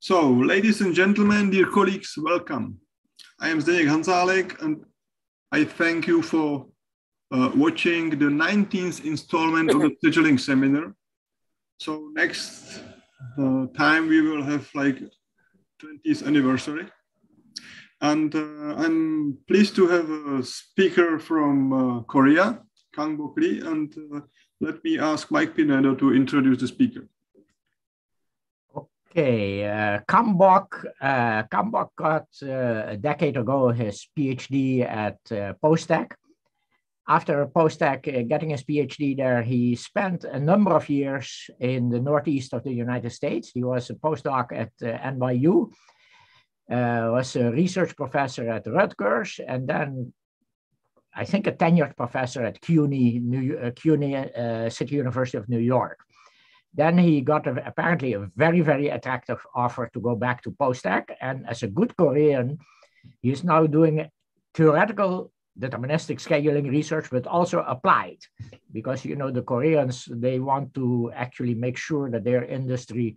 So, ladies and gentlemen, dear colleagues, welcome. I am Zdeněk Hanzálek and I thank you for uh, watching the 19th installment of the scheduling seminar. So next uh, time we will have like 20th anniversary. And uh, I'm pleased to have a speaker from uh, Korea, Kang Bok Lee, and uh, let me ask Mike Pinedo to introduce the speaker. Okay, uh, Kangbok, uh, Kangbok got uh, a decade ago his PhD at uh. After POSTECH uh, getting his PhD there, he spent a number of years in the Northeast of the United States. He was a postdoc at uh, NYU, uh, was a research professor at Rutgers, and then I think a tenured professor at CUNY, New, CUNY City University of New York. Then he got a, apparently a very, very attractive offer to go back to POSTECH. And as a good Korean, he is now doing theoretical deterministic scheduling research, but also applied. Because, you know, the Koreans, they want to actually make sure that their industry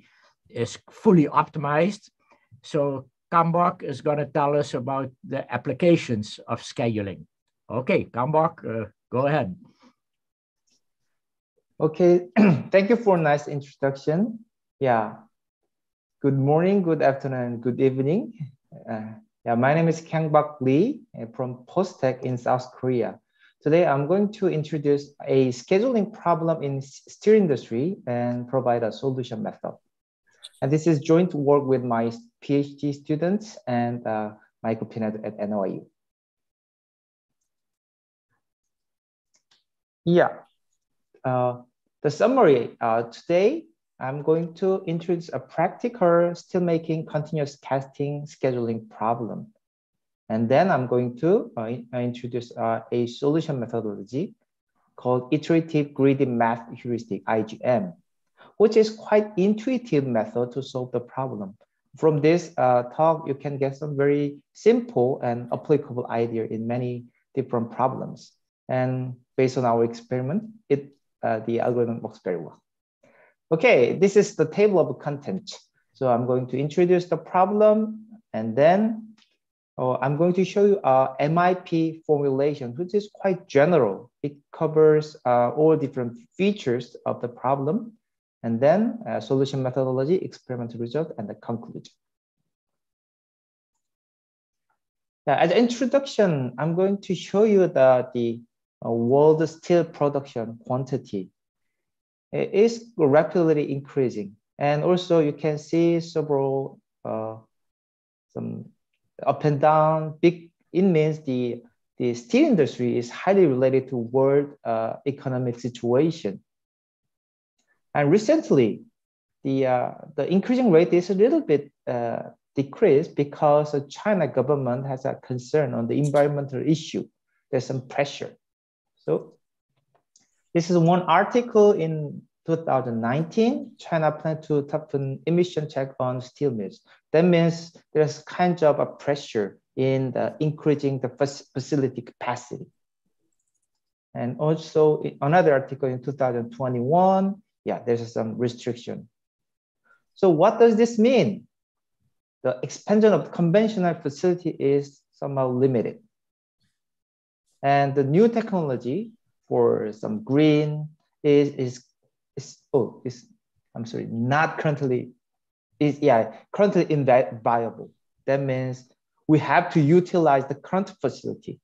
is fully optimized. So Kangbok is going to tell us about the applications of scheduling. Okay, Kangbok, uh, go ahead. Okay, thank you for a nice introduction. Yeah, good morning, good afternoon, good evening. Uh, yeah, my name is Kang Bok Lee uh, from POSTECH in South Korea. Today, I'm going to introduce a scheduling problem in steel industry and provide a solution method. And this is joint work with my PhD students and uh, Michael Pinedo at NYU. Yeah, uh, the summary, uh, today I'm going to introduce a practical steelmaking continuous casting scheduling problem. And then I'm going to uh, uh introduce uh, a solution methodology called iterative greedy matheuristic, IGM, which is quite intuitive method to solve the problem. From this uh, talk, you can get some very simple and applicable idea in many different problems. And based on our experiment, it uh, the algorithm works very well. Okay, this is the table of content. So I'm going to introduce the problem and then oh, I'm going to show you a MIP formulation, which is quite general. It covers uh, all different features of the problem and then uh, solution methodology, experimental result, and the conclusion. Now, as introduction, I'm going to show you the, the world steel production quantity is rapidly increasing. And also you can see several uh, some up and down big, it means the, the steel industry is highly related to world uh, economic situation. And recently, the, uh, the increasing rate is a little bit uh, decreased because the China government has a concern on the environmental issue. There's some pressure. So this is one article in 2019, China planned to toughen emission check on steel mills. That means there's kind of a pressure in the increasing the facility capacity. And also another article in 2021, yeah, there's some restriction. So what does this mean? The expansion of conventional facility is somehow limited. And the new technology for some green is, is, is oh, is, I'm sorry, not currently, is, yeah, currently viable. That means we have to utilize the current facility.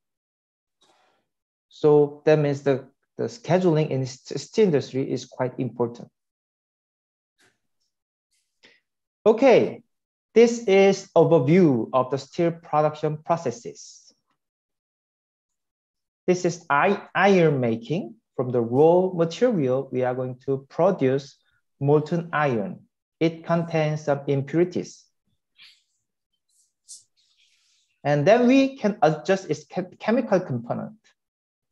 So that means the, the scheduling in steel industry is quite important. Okay, this is overview of the steel production processes. This is iron making. From the raw material, we are going to produce molten iron. It contains some impurities. And then we can adjust its chemical component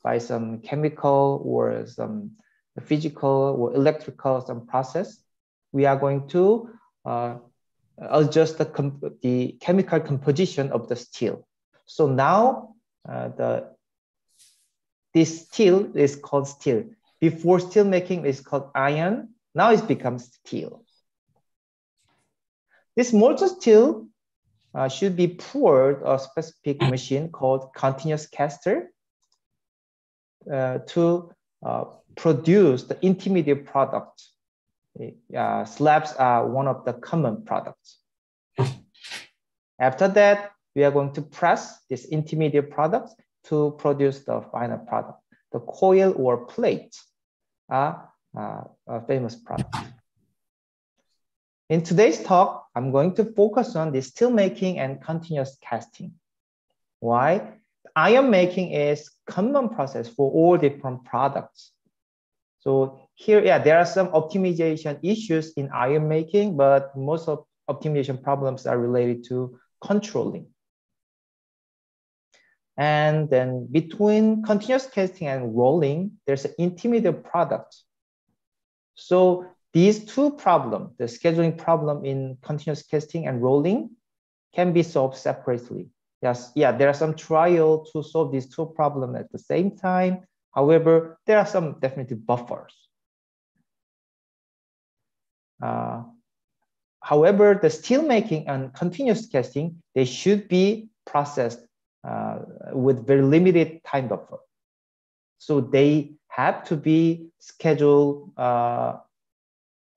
by some chemical or some physical or electrical some process. We are going to uh, adjust the, the chemical composition of the steel. So now uh, the this steel is called steel. Before steel making is called iron. Now it becomes steel. This molten steel uh, should be poured a specific machine called continuous caster uh, to uh, produce the intermediate product. Uh, slabs are one of the common products. After that, we are going to press this intermediate product to produce the final product. The coil or plate are uh, a famous product. In today's talk, I'm going to focus on the steel making and continuous casting. Why? Iron making is common process for all different products. So here, yeah, there are some optimization issues in iron making, but most of optimization problems are related to controlling. And then between continuous casting and rolling, there's an intermediate product. So these two problems, the scheduling problem in continuous casting and rolling, can be solved separately. Yes, yeah, there are some trial to solve these two problems at the same time. However, there are some definite buffers. Uh, however, the steel making and continuous casting, they should be processed uh, with very limited time buffer. So they have to be scheduled uh,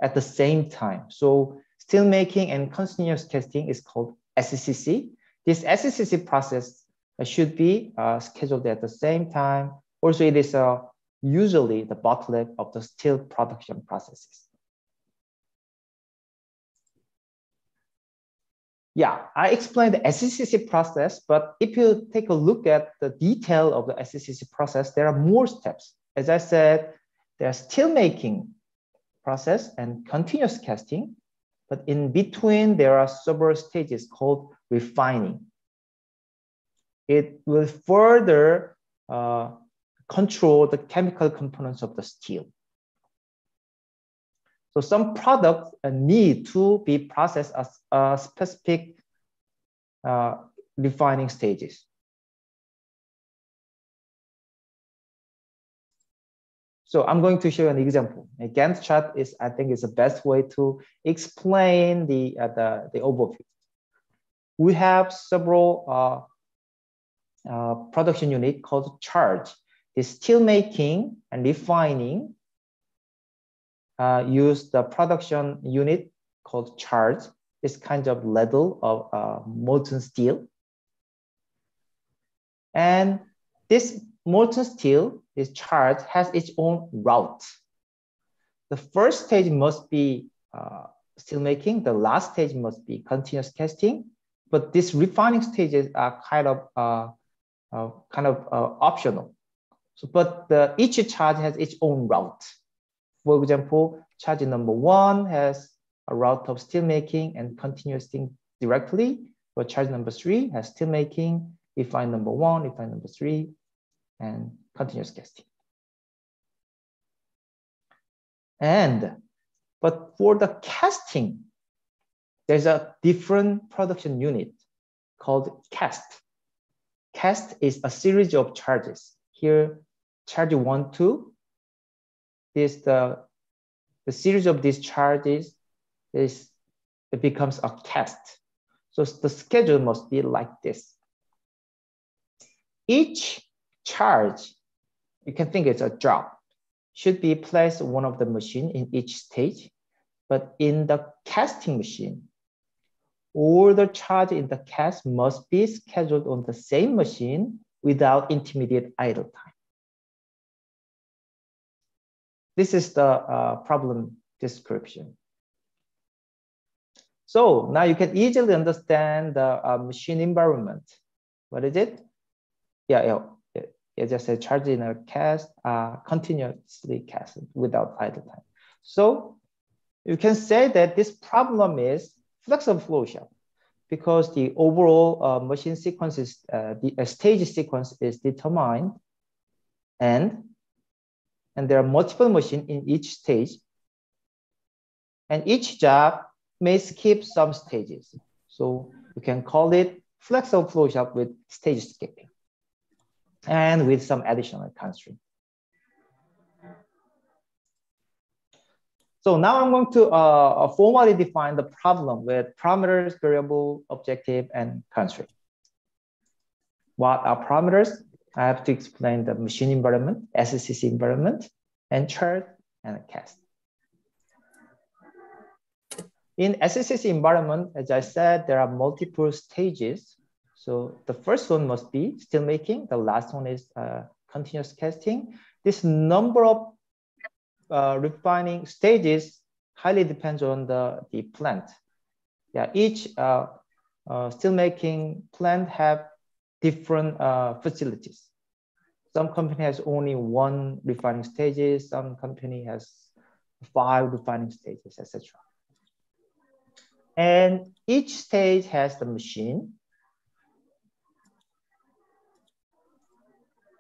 at the same time. So steel making and continuous casting is called SCCC. This SCCC process should be uh, scheduled at the same time. Also, it is uh, usually the bottleneck of the steel production processes. Yeah, I explained the SCCC process, but if you take a look at the detail of the SCCC process, there are more steps. As I said, there's steel making process and continuous casting, but in between there are several stages called refining. It will further uh, control the chemical components of the steel. So some products need to be processed as a specific uh, refining stages. So I'm going to show you an example. A Gantt chart is, I think, is the best way to explain the, uh, the, the overview. We have several uh, uh, production unit called charge. The steel making and refining uh, use the production unit called charge, this kind of ladle of uh, molten steel. And this molten steel, this charge, has its own route. The first stage must be uh, steel making. The last stage must be continuous casting. But these refining stages are kind of uh, uh, kind of uh, optional. So, but the, each charge has its own route. For example, charge number one has a route of steel making and continuous directly, but charge number three has steel making, refine number one, refine number three, and continuous casting. And, but for the casting, there's a different production unit called cast. Cast is a series of charges. Here, charge one, two, is the, the series of these charges is, it becomes a cast. So the schedule must be like this. Each charge, you can think it's a drop, should be placed one of the machine in each stage. But in the casting machine, all the charge in the cast must be scheduled on the same machine without intermediate idle time. This is the uh, problem description. So now you can easily understand the uh, machine environment. What is it? Yeah, yeah, just a charge in a cast, uh, continuously cast without idle time. So you can say that this problem is flexible flow shop because the overall uh, machine sequence is, uh, the uh, stage sequence is determined and and there are multiple machines in each stage. And each job may skip some stages. So you can call it flexible flow shop with stage skipping and with some additional constraint. So now I'm going to uh, formally define the problem with parameters, variable, objective, and constraint. What are parameters? I have to explain the machine environment, SCC environment, and charge and cast. In SCC environment, as I said, there are multiple stages. So the first one must be steel making. The last one is uh, continuous casting. This number of uh, refining stages highly depends on the, the plant. Yeah, each uh, uh, steel making plant have different uh, facilities. Some company has only one refining stages, some company has five refining stages, etc. And each stage has the machine,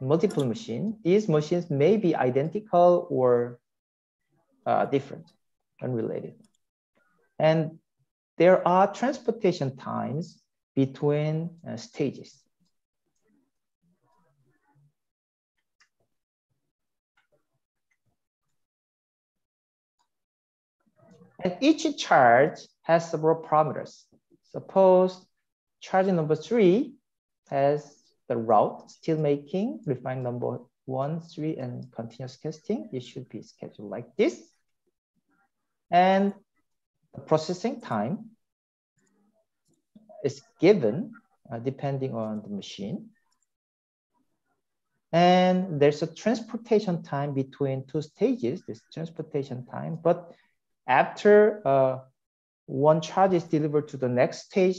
multiple machine. These machines may be identical or uh, different, unrelated. And there are transportation times between uh, stages. And each charge has several parameters. Suppose charge number three has the route, steel making, refining number one, three, and continuous casting. It should be scheduled like this. And the processing time is given uh, depending on the machine. And there's a transportation time between two stages, this transportation time, but after uh, one charge is delivered to the next stage,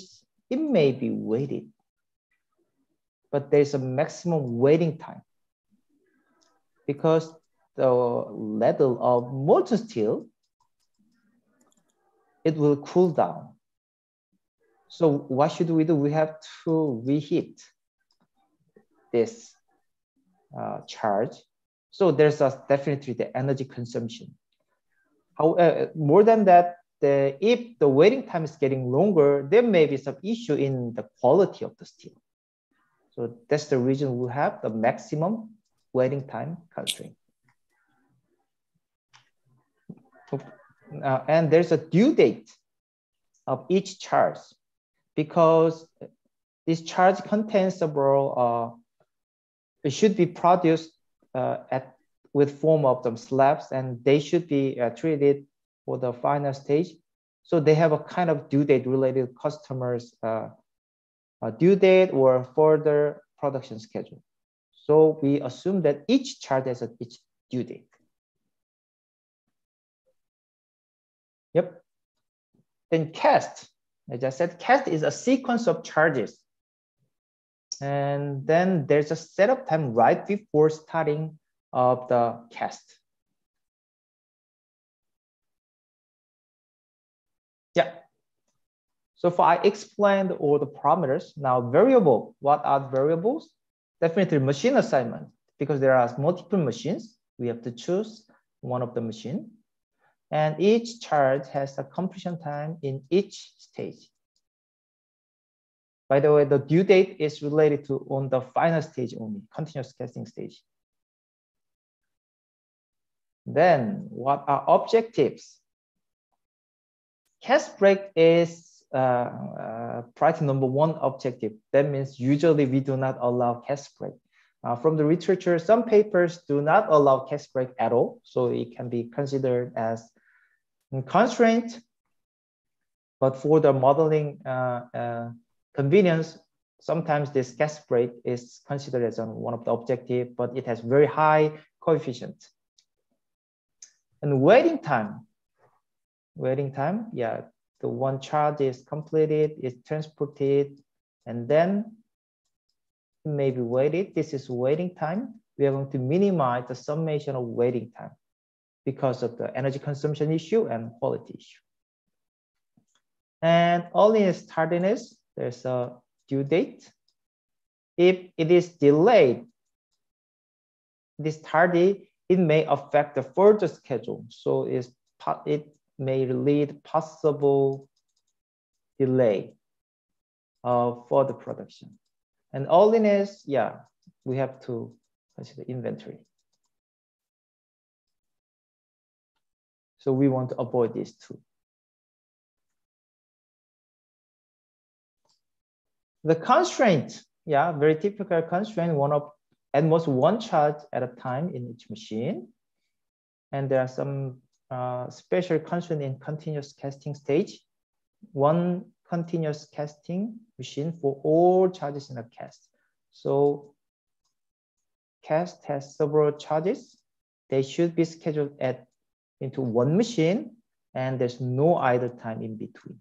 it may be waited, but there's a maximum waiting time because the level of molten steel, it will cool down. So what should we do? We have to reheat this uh, charge. So there's a definitely the energy consumption. However, more than that, the, if the waiting time is getting longer, there may be some issue in the quality of the steel. So that's the reason we have the maximum waiting time constraint. Uh, and there's a due date of each charge because this charge contains several, uh, it should be produced uh, at with form of them slabs and they should be uh, treated for the final stage. So they have a kind of due date related customers uh, due date or further production schedule. So we assume that each charge has a each due date. Yep. Then cast, as I said, cast is a sequence of charges. And then there's a setup time right before starting of the cast. Yeah. So for I explained all the parameters, now variable, what are variables? Definitely machine assignment, because there are multiple machines. We have to choose one of the machine. And each charge has a completion time in each stage. By the way, the due date is related to on the final stage only, continuous casting stage. Then what are objectives? Cast break is uh, uh, priority number one objective. That means usually we do not allow cast break. Uh, from the literature, some papers do not allow cast break at all. So it can be considered as constraint. But for the modeling uh, uh, convenience, sometimes this cast break is considered as one of the objective, but it has very high coefficient. And waiting time, waiting time, yeah, the one charge is completed, is transported, and then maybe waited. This is waiting time. We are going to minimize the summation of waiting time because of the energy consumption issue and quality issue. And earliness tardiness, there's a due date. If it is delayed, this tardy it may affect the further schedule. So it's, it may lead possible delay uh, for the production. And all in is, yeah, we have to consider inventory. So we want to avoid these two. The constraint, yeah, very typical constraint, one of at most one charge at a time in each machine. And there are some uh, special constraint in continuous casting stage. One continuous casting machine for all charges in a cast. So cast has several charges. They should be scheduled at into one machine and there's no idle time in between.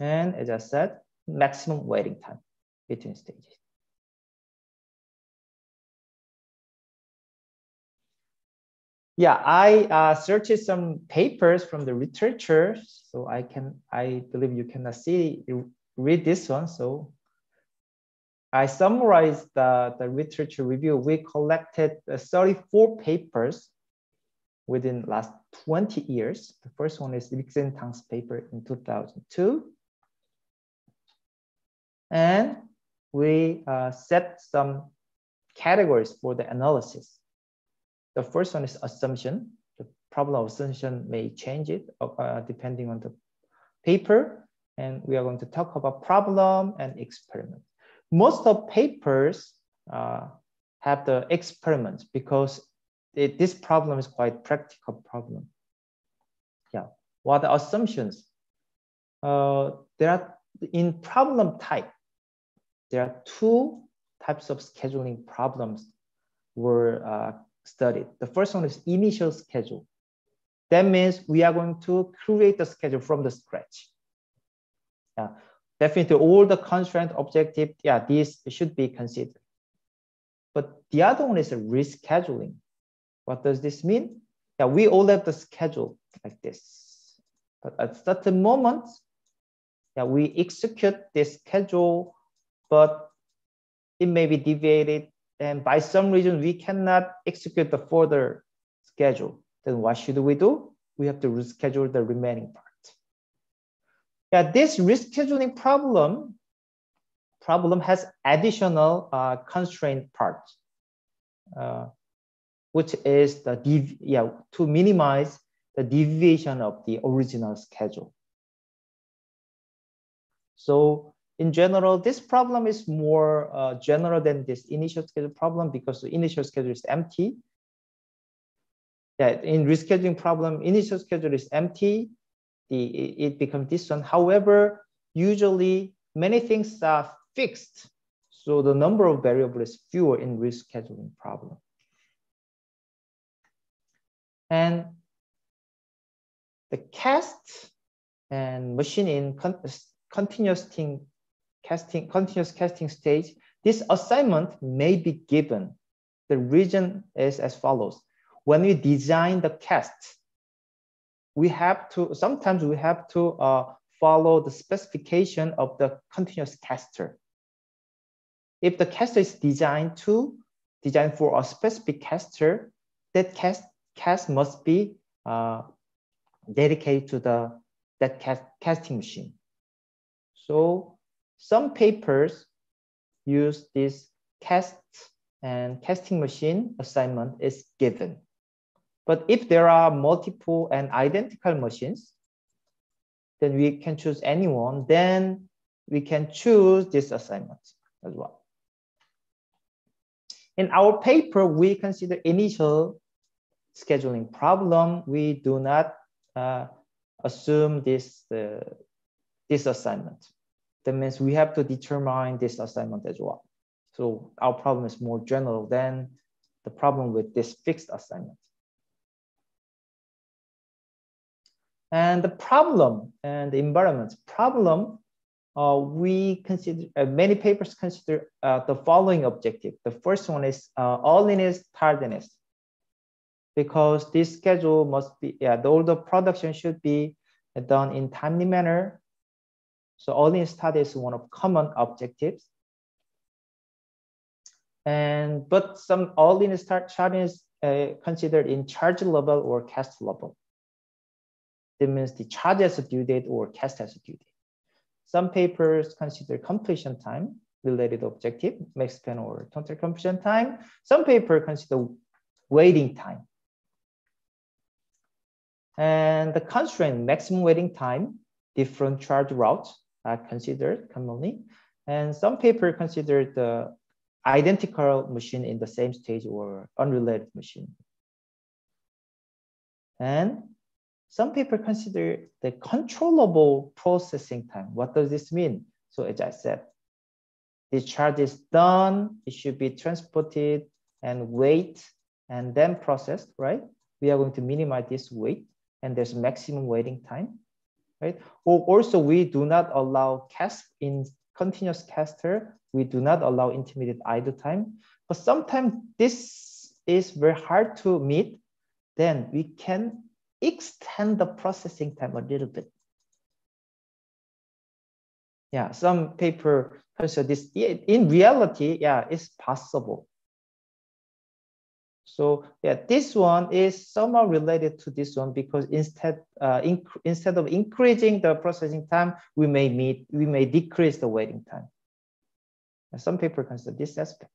And as I said, maximum waiting time between stages. Yeah, I uh, searched some papers from the literature, so I can, I believe you can see, read this one. So I summarized the, the literature review. We collected 34 papers within last 20 years. The first one is Tang's paper in 2002. And we uh, set some categories for the analysis. The first one is assumption. The problem of assumption may change it uh, depending on the paper. And we are going to talk about problem and experiment. Most of papers uh, have the experiments because it, this problem is quite practical problem. Yeah, what are assumptions? Uh, there are in problem type, there are two types of scheduling problems were uh, studied. The first one is initial schedule. That means we are going to create the schedule from the scratch. Yeah, definitely all the constraint objective, yeah, these should be considered. But the other one is rescheduling. What does this mean? Yeah, we all have the schedule like this. But at certain moments, yeah, we execute this schedule, but it may be deviated and by some reason we cannot execute the further schedule, then what should we do? We have to reschedule the remaining part. Yeah, this rescheduling problem problem has additional uh, constraint part, uh, which is the yeah to minimize the deviation of the original schedule. So in general, this problem is more uh, general than this initial schedule problem because the initial schedule is empty. Yeah, in rescheduling problem, initial schedule is empty. The, it becomes this one. However, usually many things are fixed. So the number of variables is fewer in rescheduling problem. And the cast and machine in continuous thing casting, continuous casting stage, this assignment may be given. The region is as follows. When we design the cast, we have to, sometimes we have to uh, follow the specification of the continuous caster. If the caster is designed to, designed for a specific caster, that cast, cast must be uh, dedicated to the that cast, casting machine. So some papers use this cast and casting machine assignment is given. But if there are multiple and identical machines, then we can choose anyone, then we can choose this assignment as well. In our paper, we consider initial scheduling problem. We do not uh, assume this, uh, this assignment. That means we have to determine this assignment as well. So our problem is more general than the problem with this fixed assignment. And the problem and the environment problem, uh, we consider, uh, many papers consider uh, the following objective. The first one is uh, earliness, tardiness. Because this schedule must be, yeah, the, the production should be done in timely manner so all-in study is one of common objectives. And but some all-in study is uh, considered in charge level or cast level. That means the charge as a due date or cast as a due date. Some papers consider completion time related objective, makespan or total completion time. Some paper consider waiting time. And the constraint, maximum waiting time, different charge routes are considered commonly. And some paper consider the identical machine in the same stage or unrelated machine. And some people consider the controllable processing time. What does this mean? So as I said, this charge is done, it should be transported and wait and then processed, right? We are going to minimize this wait and there's maximum waiting time, right? Or also we do not allow cast in continuous caster, we do not allow intermediate idle time, but sometimes this is very hard to meet, then we can extend the processing time a little bit. Yeah, some paper consider this, in reality, yeah, it's possible. So yeah, this one is somehow related to this one because instead uh, instead of increasing the processing time, we may meet we may decrease the waiting time. And some people consider this aspect.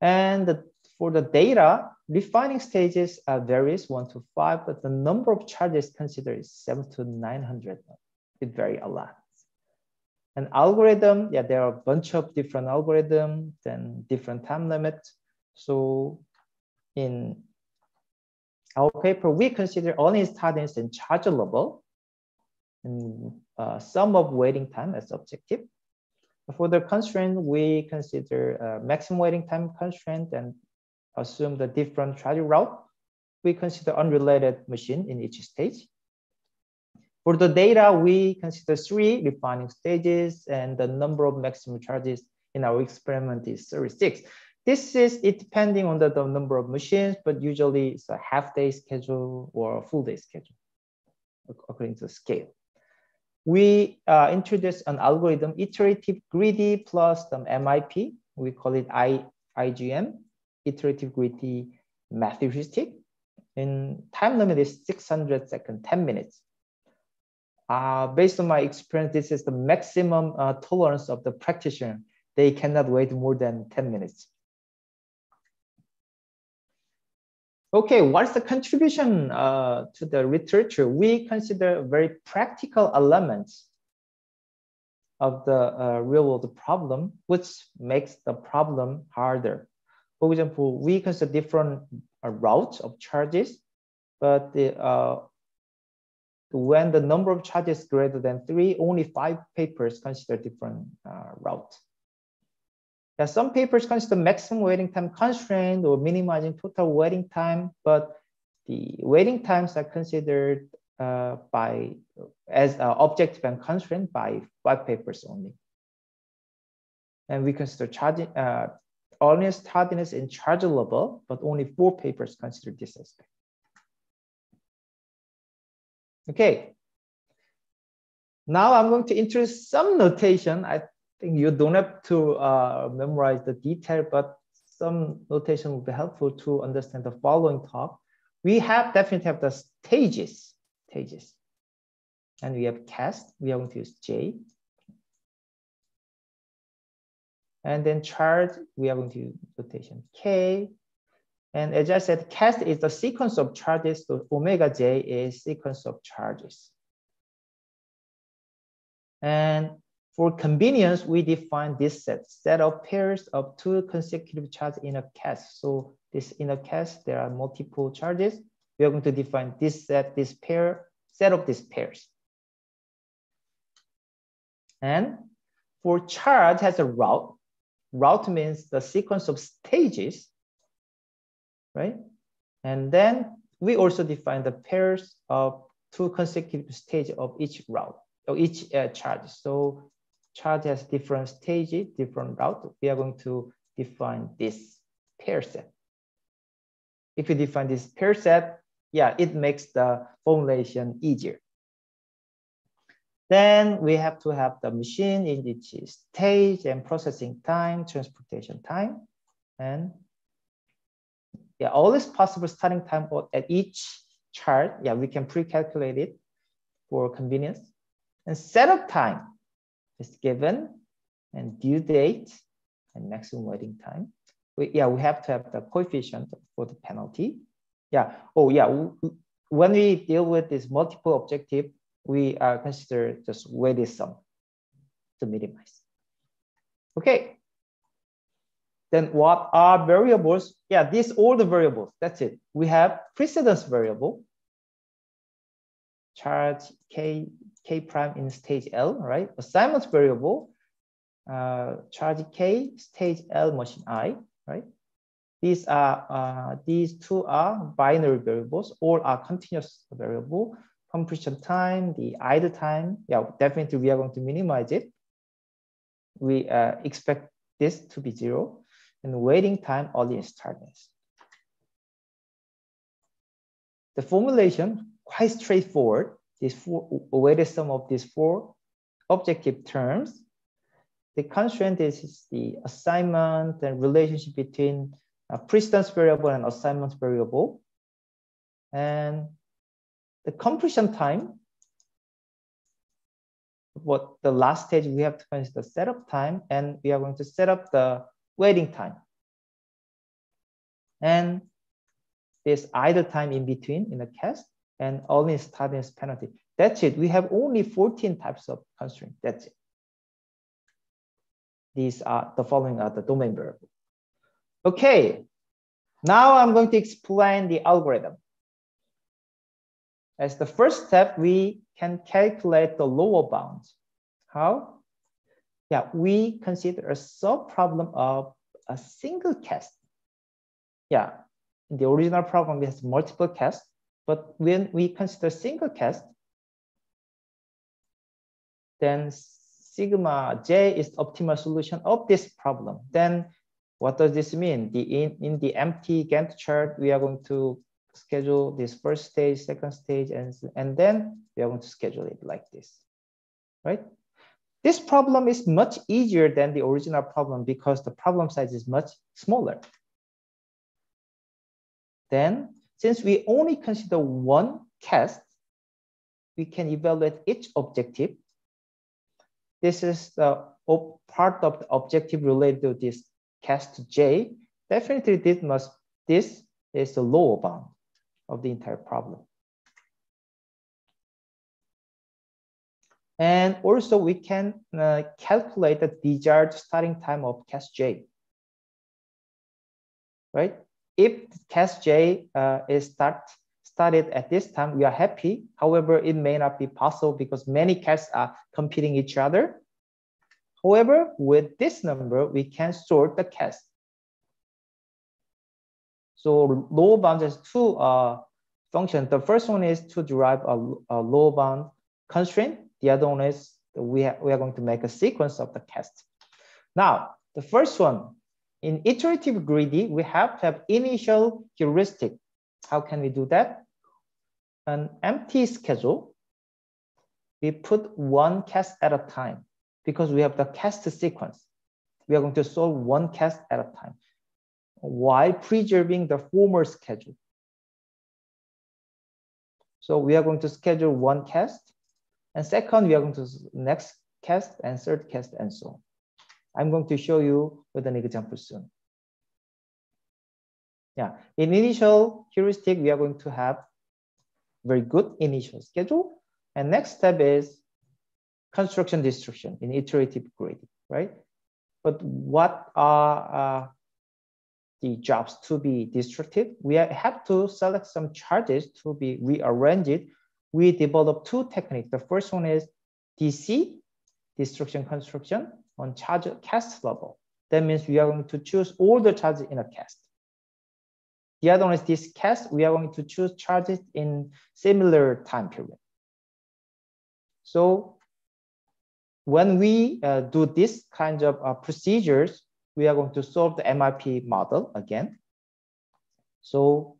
And the, for the data, refining stages are varies one to five, but the number of charges considered is seven to 900. It vary a lot. An algorithm, yeah, there are a bunch of different algorithms and different time limits. So in our paper, we consider only tardiness and charge level and uh, sum of waiting time as objective. For the constraint, we consider uh, maximum waiting time constraint and assume the different charge route. We consider unrelated machine in each stage. For the data, we consider three refining stages and the number of maximum charges in our experiment is 36. This is it depending on the, the number of machines, but usually it's a half day schedule or a full day schedule according to scale. We uh, introduced an algorithm, iterative greedy plus the MIP. We call it I, IGM, iterative greedy matheuristic. And time limit is 600 seconds, 10 minutes uh, based on my experience, this is the maximum uh, tolerance of the practitioner. They cannot wait more than 10 minutes. Okay, what's the contribution uh, to the literature? We consider very practical elements of the uh, real world problem, which makes the problem harder. For example, we consider different uh, routes of charges, but the uh, when the number of charges greater than three, only five papers consider different uh, route. Yeah, some papers consider maximum waiting time constraint or minimizing total waiting time, but the waiting times are considered uh, by as uh, objective and constraint by five papers only. And we consider charging uh, earliness tardiness in charge level, but only four papers consider this aspect. Okay. Now I'm going to introduce some notation. I think you don't have to uh, memorize the detail, but some notation will be helpful to understand the following talk. We have definitely have the stages, stages. And we have cast, we are going to use J. And then charge, we are going to use notation K. And as I said, cast is the sequence of charges, so omega j is sequence of charges. And for convenience, we define this set, set of pairs of two consecutive charges in a cast. So this in a cast, there are multiple charges. We are going to define this set, this pair, set of these pairs. And for charge has a route. Route means the sequence of stages right? And then we also define the pairs of two consecutive stages of each route, or each uh, charge. So charge has different stages, different route. We are going to define this pair set. If we define this pair set, yeah, it makes the formulation easier. Then we have to have the machine in each stage and processing time, transportation time, and yeah, all this possible starting time at each charge, yeah, we can pre-calculate it for convenience. And setup time is given and due date and maximum waiting time. We, yeah, we have to have the coefficient for the penalty. Yeah. Oh, yeah. When we deal with this multiple objective, we uh, consider just weighted sum to minimize. Okay. Then what are variables? Yeah, these all the variables. That's it. We have precedence variable, charge k k prime in stage L, right? Assignment variable, uh, charge k stage L machine I, right? These are uh, these two are binary variables. All are continuous variable. Completion time, the idle time. Yeah, definitely we are going to minimize it. We uh, expect this to be zero, and waiting time in startness. The formulation quite straightforward. This four weighted sum of these four objective terms. The constraint is the assignment and relationship between a precedence variable and assignment variable. And the completion time, what the last stage we have to consider the setup time, and we are going to set up the waiting time. And this idle time in between in the cast and only startiness penalty. That's it. We have only 14 types of constraint. That's it. These are the following are the domain variable. Okay, now I'm going to explain the algorithm. As the first step, we can calculate the lower bound. How? Yeah, we consider a sub-problem of a single cast. Yeah, the original problem, have multiple casts, but when we consider single cast, then sigma j is the optimal solution of this problem. Then what does this mean? The in, in the empty Gantt chart, we are going to schedule this first stage, second stage, and, and then we are going to schedule it like this, right? This problem is much easier than the original problem because the problem size is much smaller. Then, since we only consider one cast, we can evaluate each objective. This is the part of the objective related to this cast J, definitely this must this is the lower bound of the entire problem. And also we can uh, calculate the desired starting time of cast J. Right? If cast J uh, is start, started at this time, we are happy. However, it may not be possible because many casts are competing each other. However, with this number, we can sort the cast. So lower bound has two uh, functions. The first one is to derive a, a lower bound constraint. The other one is we, we are going to make a sequence of the cast. Now, the first one, in iterative greedy, we have to have initial heuristic. How can we do that? An empty schedule, we put one cast at a time because we have the cast sequence. We are going to solve one cast at a time while preserving the former schedule. So we are going to schedule one cast and second, we are going to next cast and third cast and so on. I'm going to show you with an example soon. Yeah, in initial heuristic, we are going to have very good initial schedule. And next step is construction destruction in iterative greedy, right? But what are uh, the jobs to be destructed? We have to select some charges to be rearranged. We develop two techniques. The first one is DC, destruction construction on charge cast level. That means we are going to choose all the charges in a cast. The other one is this cast. We are going to choose charges in similar time period. So when we uh, do this kind of uh, procedures, we are going to solve the MIP model again. So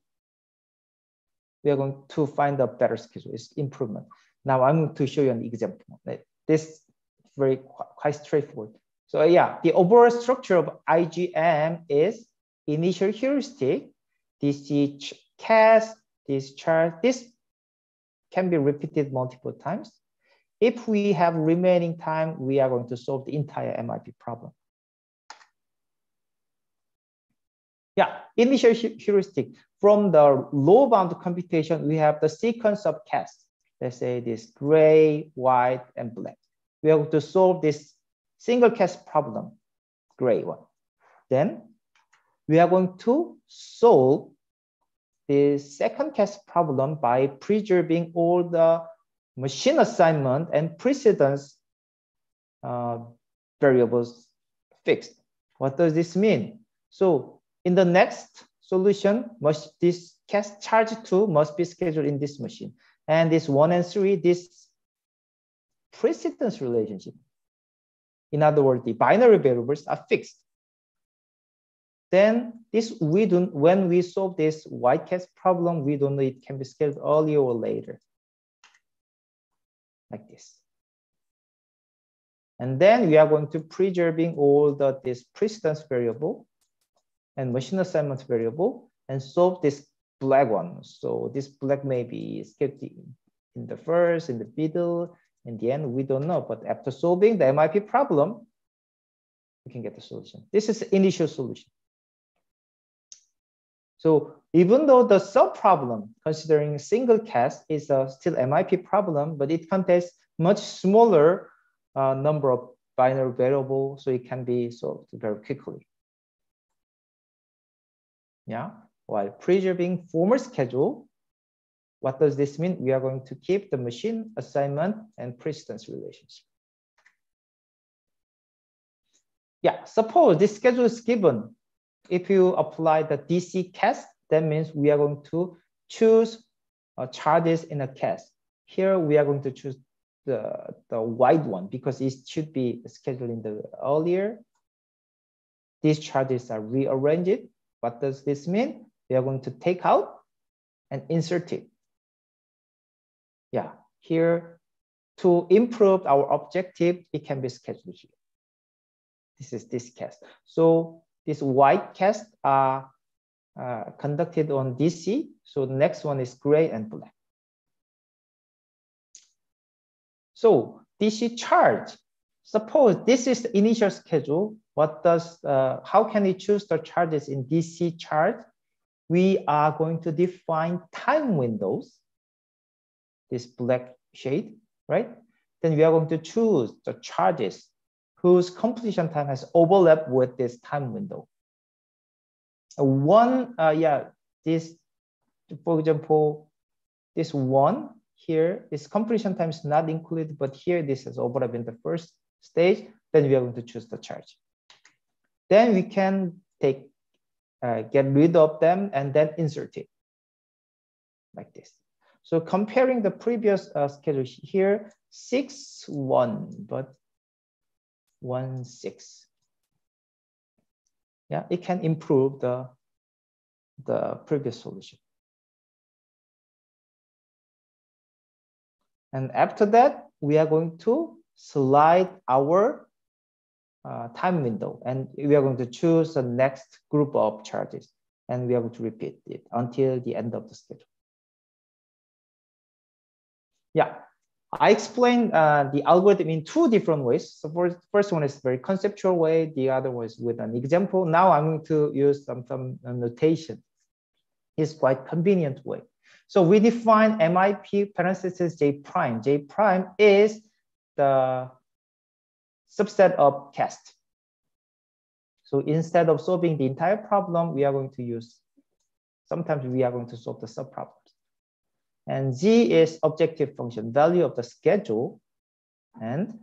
we are going to find a better schedule, it's improvement. Now I'm going to show you an example. This is very quite straightforward. So yeah, the overall structure of IGM is initial heuristic, this is cast, this chart, this can be repeated multiple times. If we have remaining time, we are going to solve the entire MIP problem. Yeah, initial heuristic. From the low bound computation, we have the sequence of casts. Let's say this gray, white, and black. We have to solve this single cast problem, gray one. Then we are going to solve the second cast problem by preserving all the machine assignment and precedence uh, variables fixed. What does this mean? So in the next solution, must this cast charge two must be scheduled in this machine. And this one and three, this precedence relationship. In other words, the binary variables are fixed. Then this we don't when we solve this white cast problem, we don't know it can be scheduled earlier or later. Like this. And then we are going to preserving all the this precedence variable and machine assignment variable and solve this black one. So this black may be skipped in the first, in the middle, in the end, we don't know. But after solving the MIP problem, we can get the solution. This is the initial solution. So even though the sub-problem, considering single cast, is a still MIP problem, but it contains much smaller uh, number of binary variable, so it can be solved very quickly. Yeah, while preserving former schedule, what does this mean? We are going to keep the machine assignment and precedence relationship. Yeah, suppose this schedule is given. If you apply the DC cast, that means we are going to choose uh, charges in a cast. Here we are going to choose the, the white one because it should be scheduled in the earlier. These charges are rearranged. What does this mean? We are going to take out and insert it. Yeah, here to improve our objective, it can be scheduled here. This is this cast. So this white cast are uh, conducted on DC. So the next one is gray and black. So DC charge, suppose this is the initial schedule. What does, uh, how can we choose the charges in DC charge? We are going to define time windows, this black shade, right? Then we are going to choose the charges whose completion time has overlapped with this time window. One, uh, yeah, this, for example, this one here is completion time is not included, but here this has overlap in the first stage, then we are going to choose the charge. Then we can take, uh, get rid of them and then insert it like this. So comparing the previous uh, schedule here, six, one, but one, six. Yeah, it can improve the, the previous solution. And after that, we are going to slide our uh, time window and we are going to choose the next group of charges and we are going to repeat it until the end of the schedule. Yeah, I explained uh, the algorithm in two different ways. So for, first one is very conceptual way, the other was with an example. Now I'm going to use some, some notation. It's quite convenient way. So we define MIP parenthesis J prime. J prime is the subset of cast. So instead of solving the entire problem, we are going to use, sometimes we are going to solve the subproblems. And Z is objective function, value of the schedule. And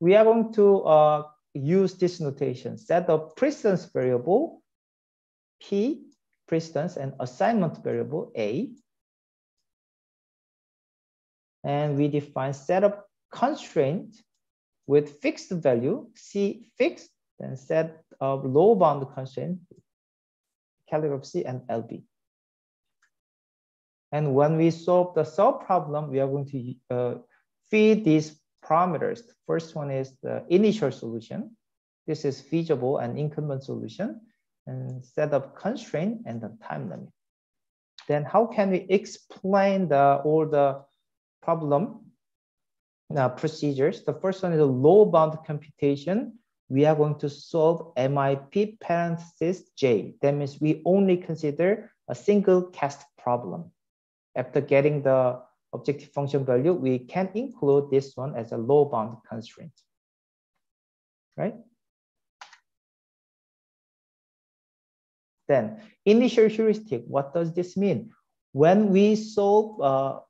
we are going to uh, use this notation, set of precedence variable P precedence and assignment variable A. And we define set of constraint with fixed value, C fixed, then set of low bound constraint, C and LB. And when we solve the solve problem, we are going to uh, feed these parameters. The first one is the initial solution. This is feasible and incumbent solution and set up constraint and the time limit. Then how can we explain the all the problem uh, procedures? The first one is a low bound computation we are going to solve MIP parenthesis J. That means we only consider a single cast problem. After getting the objective function value, we can include this one as a low bound constraint, right? Then initial heuristic, what does this mean? When we solve uh,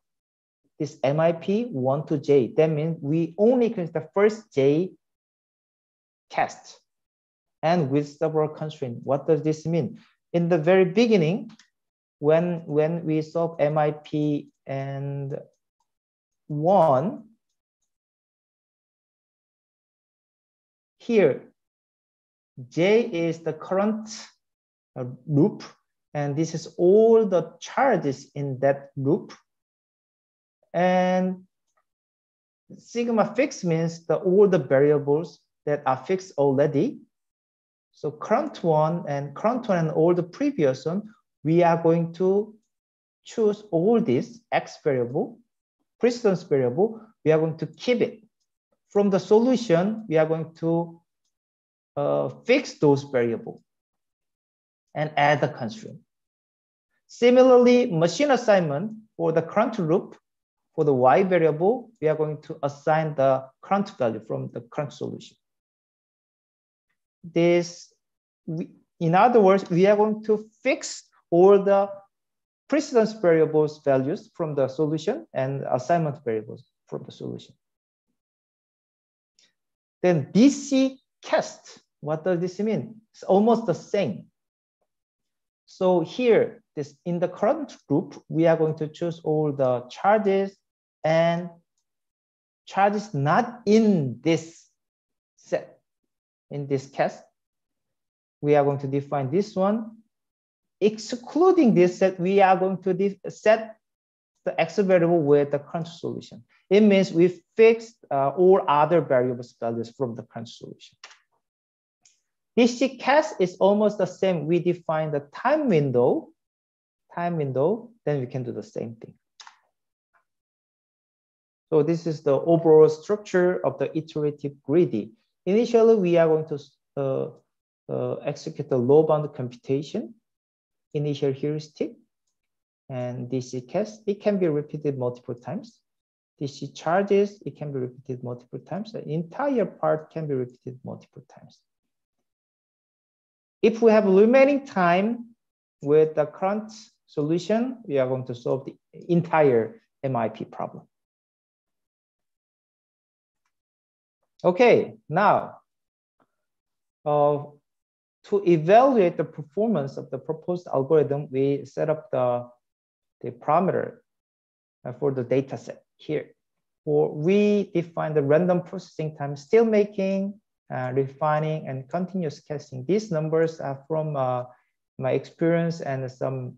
this MIP 1 to J, that means we only consider the first J cast and with several constraints. What does this mean? In the very beginning, when, when we solve MIP and 1, here, J is the current uh, loop, and this is all the charges in that loop. And sigma fixed means the all the variables that are fixed already. So current one and current one and all the previous one, we are going to choose all these x variable, precedence variable, we are going to keep it. From the solution, we are going to uh, fix those variable and add the constraint. Similarly, machine assignment for the current loop, for the y variable, we are going to assign the current value from the current solution. This, in other words, we are going to fix all the precedence variables values from the solution and assignment variables from the solution. Then DC cast, what does this mean? It's almost the same. So here, this in the current group, we are going to choose all the charges and charges not in this set. In this case, we are going to define this one. Excluding this set, we are going to set the x variable with the current solution. It means we fixed uh, all other variables values from the current solution. This case is almost the same. We define the time window, time window, then we can do the same thing. So this is the overall structure of the iterative greedy. Initially, we are going to uh, uh, execute the low bound computation, initial heuristic, and DC cast. It can be repeated multiple times. DC charges, it can be repeated multiple times. The entire part can be repeated multiple times. If we have remaining time with the current solution, we are going to solve the entire MIP problem. Okay, now uh, to evaluate the performance of the proposed algorithm, we set up the, the parameter uh, for the data set here. For we define the random processing time steel making uh, refining and continuous casting. These numbers are from uh, my experience and some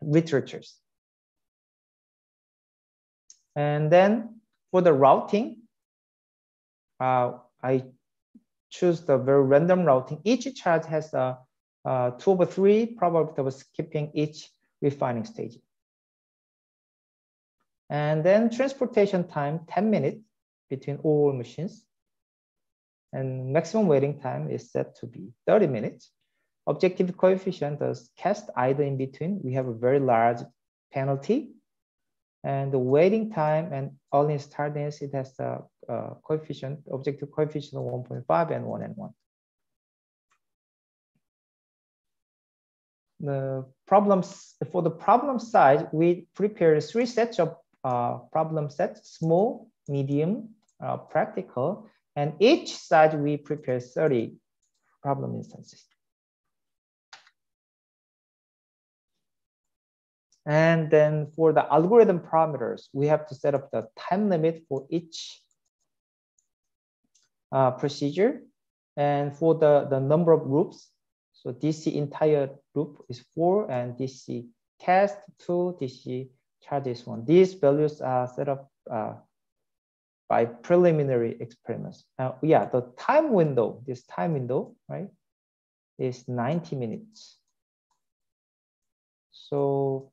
literatures. And then for the routing, uh, I choose the very random routing. Each charge has a, a two over three probability of skipping each refining stage. And then transportation time, 10 minutes between all machines and maximum waiting time is set to be 30 minutes. Objective coefficient does cast either in between. We have a very large penalty. And the waiting time and all early tardiness, it has the uh, coefficient, objective coefficient of 1.5 and 1 and 1. The problems, for the problem side, we prepare three sets of uh, problem sets, small, medium, uh, practical, and each side we prepare 30 problem instances. And then for the algorithm parameters, we have to set up the time limit for each uh, procedure. And for the, the number of groups, so DC entire group is four and DC test two, DC charges one. These values are set up uh, by preliminary experiments. Uh, yeah, the time window, this time window, right, is 90 minutes. So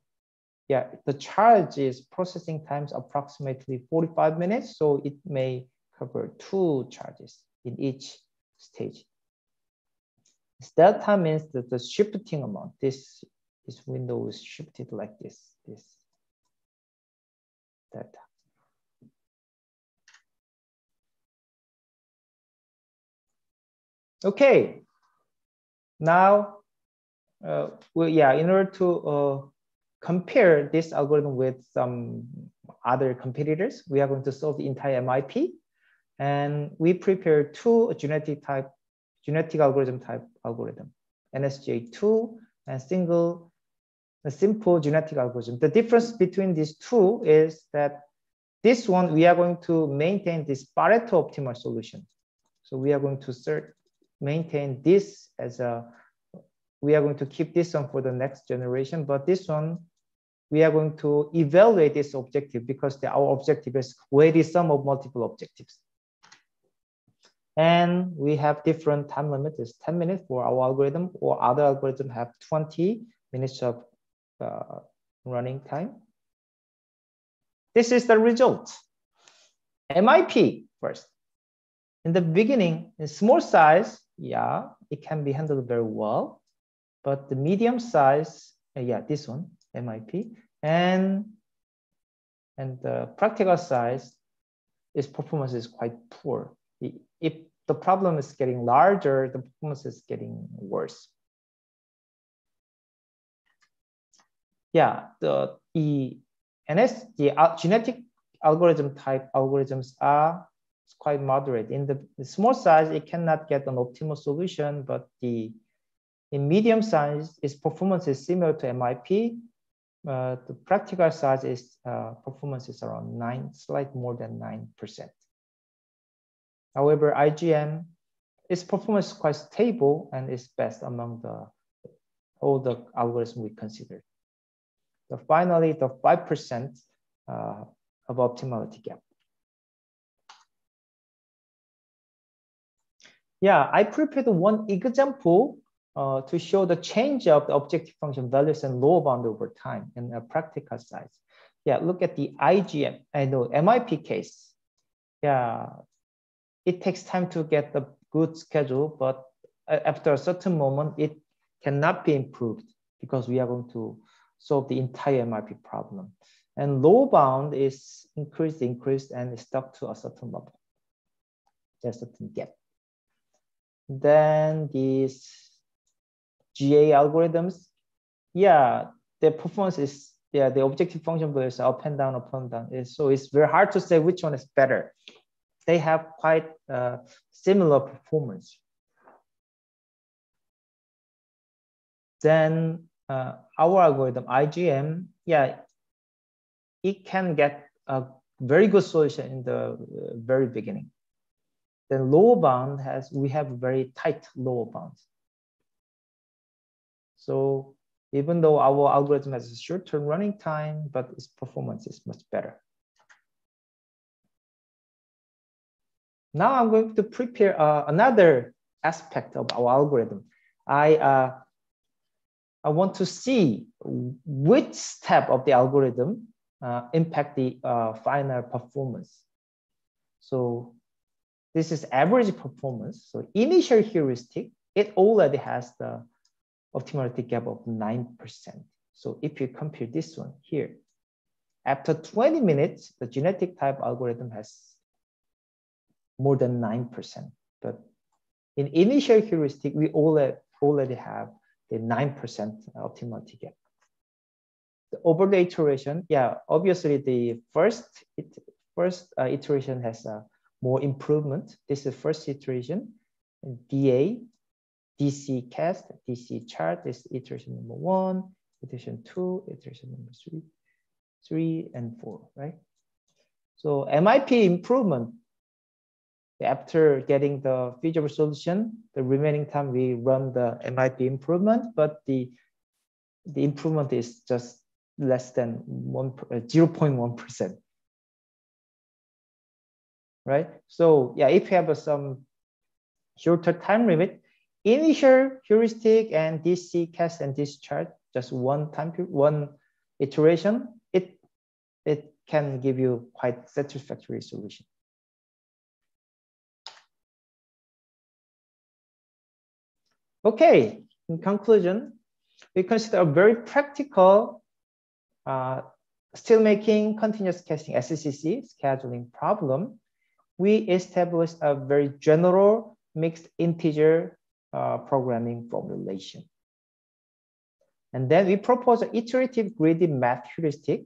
yeah, the charge is processing times approximately 45 minutes. So it may cover two charges in each stage. This Delta means that the shifting amount. This this window is shifted like this. This delta. Okay. Now, uh, well, yeah, in order to uh, compare this algorithm with some other competitors, we are going to solve the entire MIP. And we prepare two genetic type, genetic algorithm type algorithm, NSGA2 and single, a simple genetic algorithm. The difference between these two is that this one, we are going to maintain this Pareto optimal solution. So we are going to maintain this as a, we are going to keep this one for the next generation, but this one, we are going to evaluate this objective because the, our objective is weighted sum of multiple objectives. And we have different time limits, is 10 minutes for our algorithm or other algorithm have 20 minutes of uh, running time. This is the result. MIP first. In the beginning, in small size, yeah, it can be handled very well. But the medium size, uh, yeah, this one, MIP, and and the practical size, its performance is quite poor if the problem is getting larger, the performance is getting worse. Yeah, the, the NS, the genetic algorithm type algorithms are quite moderate. In the, the, small size, it cannot get an optimal solution, but the in medium size, its performance is similar to MIP. Uh, the practical size is uh, performance is around nine, slightly more than nine percent. However, IGM, its performance is quite stable and is best among the all the algorithms we considered. So finally, the 5% uh, of optimality gap. Yeah, I prepared one example uh, to show the change of the objective function values and lower bound over time in a practical size. Yeah, look at the IGM, I know MIP case. Yeah, it takes time to get the good schedule, but after a certain moment, it cannot be improved because we are going to solve the entire MIP problem. And low bound is increased, increased, and stuck to a certain level. There's a certain gap. Then these GA algorithms, yeah, their performance is, yeah, the objective function values up and down, up and down. So it's very hard to say which one is better they have quite uh, similar performance. Then uh, our algorithm, IGM, yeah, it can get a very good solution in the uh, very beginning. Then lower bound has, we have very tight lower bounds. So even though our algorithm has a short-term running time, but its performance is much better. Now I'm going to prepare uh, another aspect of our algorithm. I, uh, I want to see which step of the algorithm uh, impact the uh, final performance. So this is average performance. So initial heuristic, it already has the optimality gap of 9%. So if you compare this one here, after 20 minutes, the genetic type algorithm has more than 9%. But in initial heuristic, we already, have the 9% optimality gap. The over the iteration, yeah, obviously the first it, first uh, iteration has a more improvement. This is first iteration, DA, DC cast, DC charge is iteration number one, iteration two, iteration number three, three and four, right? So MIP improvement after getting the feasible solution, the remaining time we run the MIP improvement, but the, the improvement is just less than 0.1%. Uh, right? So yeah, if you have some shorter time limit, initial heuristic and DC cast and DC charge, just one time, one iteration, it, it can give you quite satisfactory solution. Okay, in conclusion, we consider a very practical uh, steelmaking continuous casting SCCC scheduling problem. We established a very general mixed integer uh, programming formulation. And then we propose an iterative greedy matheuristic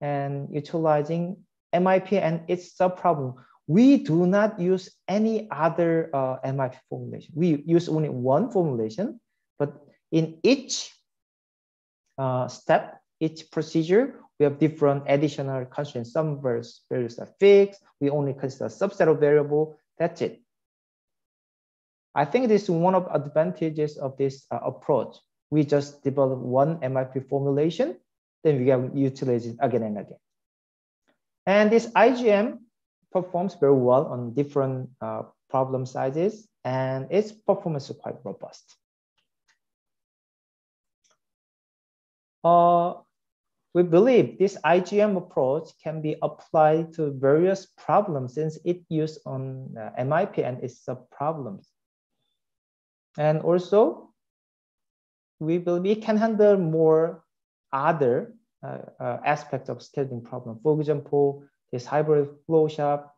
and utilizing MIP and its subproblem. We do not use any other uh, MIP formulation. We use only one formulation, but in each uh, step, each procedure, we have different additional constraints. Some values are fixed. We only consider a subset of variable. That's it. I think this is one of advantages of this uh, approach. We just develop one MIP formulation, then we can utilize it again and again. And this IGM performs very well on different uh, problem sizes, and its performance is quite robust. Uh, we believe this IGM approach can be applied to various problems since it used on uh, MIP and its sub-problems. And also, we believe it can handle more other uh, uh, aspects of scheduling problem. For example, this hybrid flow shop,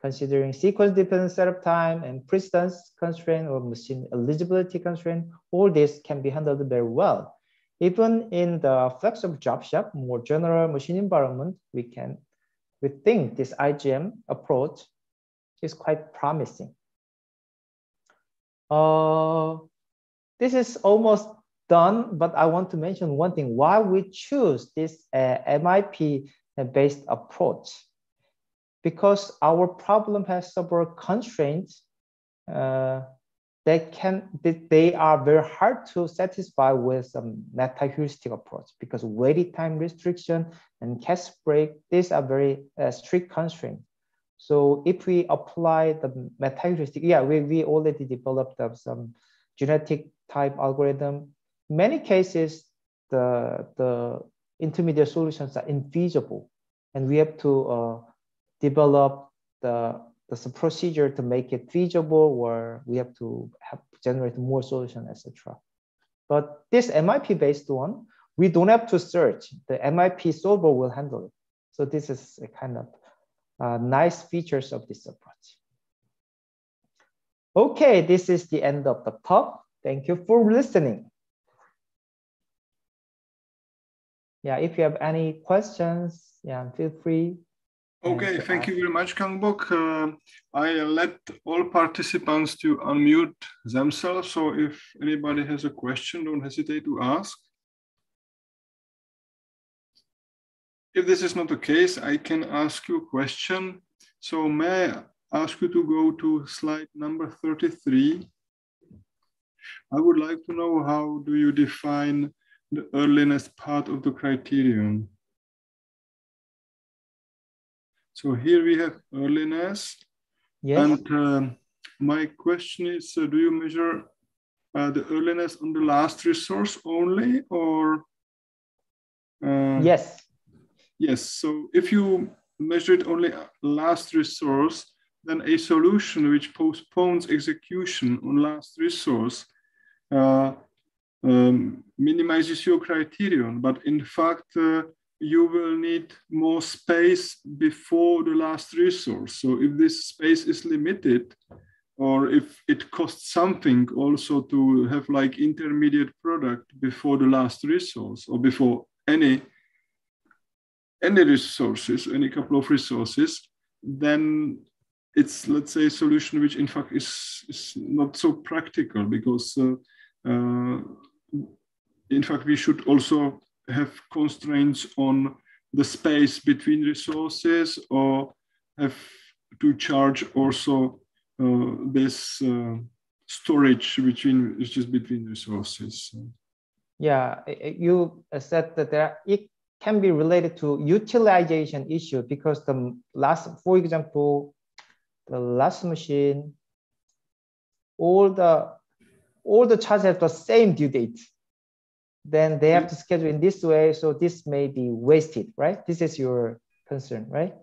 considering sequence dependent setup time and precedence constraint or machine eligibility constraint, all this can be handled very well. Even in the flexible job shop, more general machine environment, we can, we think this IGM approach is quite promising. Uh, this is almost done, but I want to mention one thing. Why we choose this uh, MIP based approach? Because our problem has several constraints uh, that can that they are very hard to satisfy with a meta heuristic approach because waiting time restriction and cast break these are very uh, strict constraints. So if we apply the meta heuristic, yeah, we, we already developed some genetic type algorithm. Many cases, the, the intermediate solutions are infeasible and we have to uh, develop the, the procedure to make it feasible or we have to have generate more solution, etc. But this MIP based one, we don't have to search. The MIP solver will handle it. So this is a kind of uh, nice features of this approach. Okay, this is the end of the talk. Thank you for listening. Yeah, if you have any questions, yeah, feel free. Okay, thank you very much, Kangbok. Uh, I let all participants to unmute themselves. So if anybody has a question, don't hesitate to ask. If this is not the case, I can ask you a question. So may I ask you to go to slide number 33? I would like to know how do you define the earliness part of the criterion? So here we have earliness. Yes. And uh, my question is, uh, do you measure uh, the earliness on the last resource only or? Uh, yes. Yes, so if you measure it only last resource, then a solution which postpones execution on last resource uh, um, minimizes your criterion. But in fact, uh, you will need more space before the last resource. So if this space is limited, or if it costs something also to have like intermediate product before the last resource or before any any resources, any couple of resources, then it's let's say a solution which in fact is, is not so practical because uh, uh, in fact we should also have constraints on the space between resources or have to charge also uh, this uh, storage between which between resources. Yeah, you said that there it can be related to utilization issue because the last, for example, the last machine, all the all the charges have the same due date. Then they have to schedule in this way, so this may be wasted, right? This is your concern, right?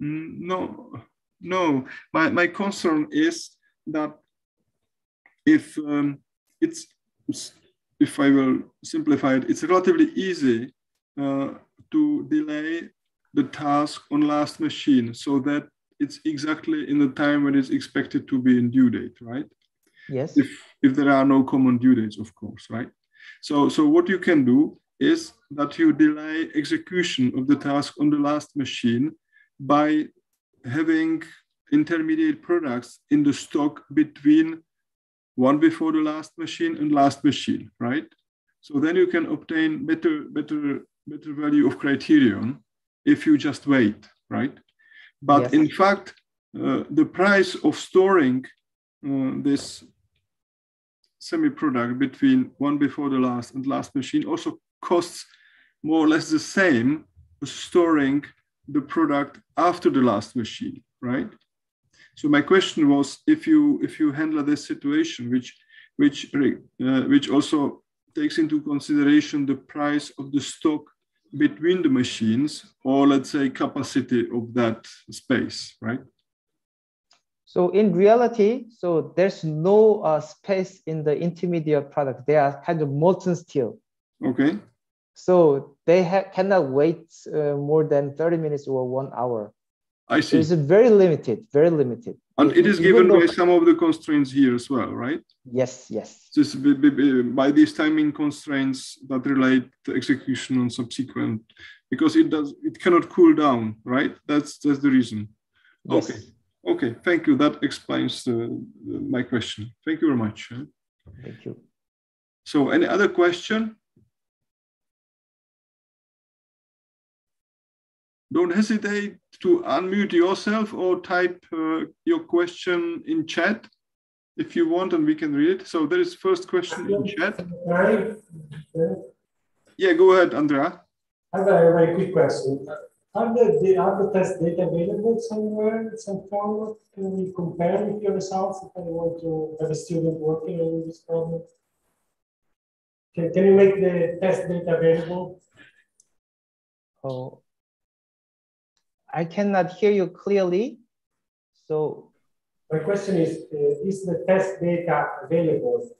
Mm, no, no. My my concern is that if um, it's if I will simplify it, it's relatively easy uh, to delay the task on last machine so that it's exactly in the time when it's expected to be in due date, right? Yes. If if there are no common due dates, of course, right? So so what you can do is that you delay execution of the task on the last machine by having intermediate products in the stock between one before the last machine and last machine, right? So then you can obtain better, better, better value of criterion if you just wait, right? But yes. in fact, uh, the price of storing uh, this semi-product between one before the last and last machine also costs more or less the same storing the product after the last machine, right? So my question was, if you if you handle this situation, which which uh, which also takes into consideration the price of the stock between the machines, or let's say capacity of that space, right? So in reality, so there's no uh, space in the intermediate product. They are kind of molten steel. Okay. So they cannot wait uh, more than 30 minutes or one hour. I see. It's very limited, very limited. And it is given by some of the constraints here as well, right? Yes, yes. Just by these timing constraints that relate to execution and subsequent, because it does, it cannot cool down, right? That's that's the reason. Yes. Okay, okay. Thank you. That explains the, the, my question. Thank you very much. Thank you. So, any other question? don't hesitate to unmute yourself or type uh, your question in chat if you want and we can read it. So there is first question in chat. Yeah, go ahead, Andrea. I have a very quick question. Are the, test data available somewhere in some form? Can we compare with your results if I want to have a student working on this problem? Can, can you make the test data available? Oh, I cannot hear you clearly. So my question is, uh, is the test data available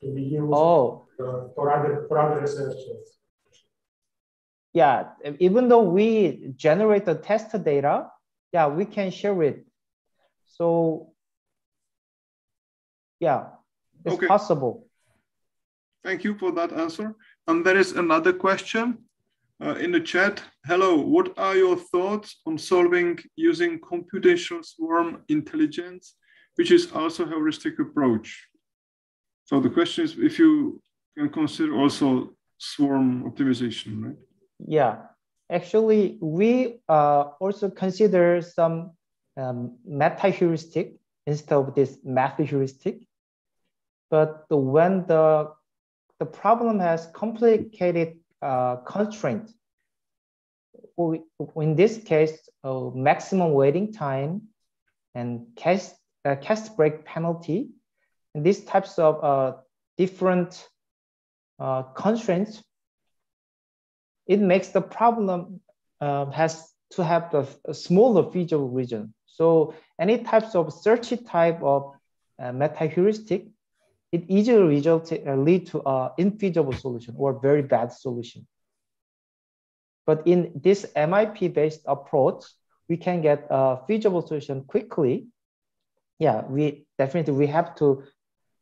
to be used oh. uh, for other for other researchers? Yeah, even though we generate the test data, yeah, we can share it. So yeah, it's okay. possible. Thank you for that answer. And there is another question uh, in the chat. Hello, what are your thoughts on solving using computational swarm intelligence, which is also a heuristic approach? So the question is if you can consider also swarm optimization, right? Yeah, actually, we uh, also consider some um, meta heuristic instead of this matheuristic. But when the the problem has complicated uh, constraint. In this case, uh, maximum waiting time and cast, uh, cast break penalty, and these types of uh, different uh, constraints, it makes the problem uh, has to have a, smaller feasible region. So any types of search type of meta heuristic it easily result, uh, lead to an infeasible solution or very bad solution. But in this MIP-based approach, we can get a feasible solution quickly. Yeah, we definitely we have to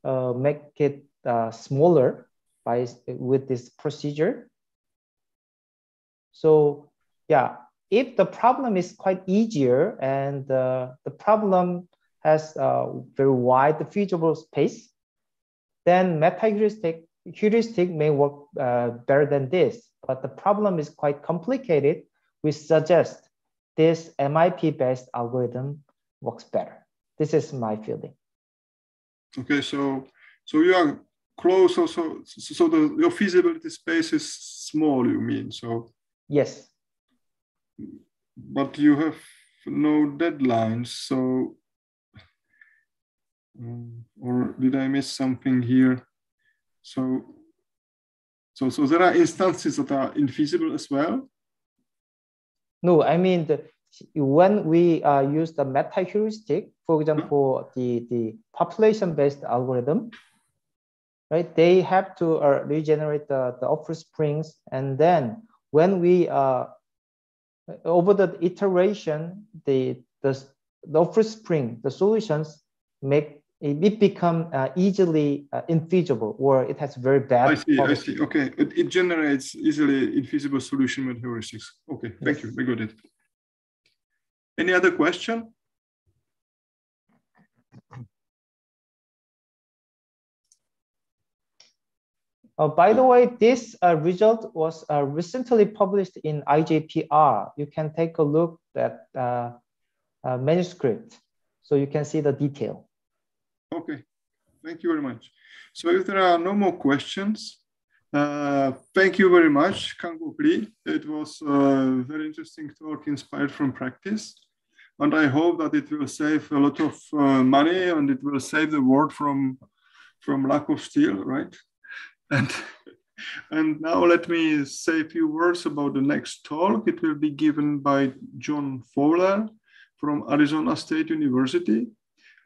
uh, make it uh, smaller by with this procedure. So yeah, if the problem is quite easier and uh, the problem has a very wide feasible space, then meta heuristic, heuristic may work uh, better than this. But the problem is quite complicated. We suggest this MIP-based algorithm works better. This is my feeling. Okay, so so you are close also. So the your feasibility space is small. You mean so? Yes. But you have no deadlines. So um, or did I miss something here? So, so, so there are instances that are infeasible as well? No, I mean, the, when we uh, use the meta heuristic, for example, the, the population-based algorithm, right? They have to uh, regenerate the, the offsprings. And then when we, uh, over the iteration, the, the, the offspring, the solutions make it become uh, easily uh, infeasible or it has very bad. I see, quality. I see. Okay, it, it, generates easily infeasible solution with heuristics. Okay, thank yes. you. We got it. Any other question? Uh, by the way, this uh, result was uh, recently published in IJPR. You can take a look at uh, uh, manuscript so you can see the detail. Okay, thank you very much. So if there are no more questions, uh, thank you very much, Kangbok Lee. It was a very interesting talk inspired from practice. And I hope that it will save a lot of uh, money and it will save the world from, from lack of steel, right? And, and now let me say a few words about the next talk. It will be given by John Fowler from Arizona State University.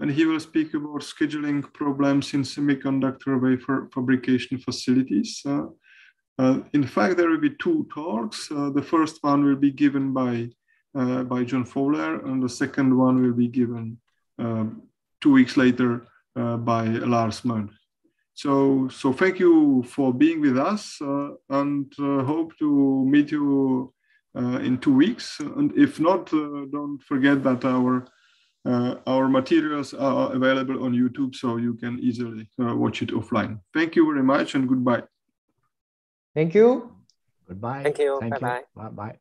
And he will speak about scheduling problems in semiconductor wafer fabrication facilities. Uh, uh, in fact, there will be two talks. Uh, the first one will be given by uh, by John Fowler, and the second one will be given um, two weeks later uh, by Lars Mönch. So, so thank you for being with us, uh, and hope to meet you in two weeks. And if not, don't forget that our uh, our materials are available on YouTube, so you can easily uh, watch it offline. Thank you very much and goodbye. Thank you. Goodbye. Thank you. Thank bye you. Bye bye.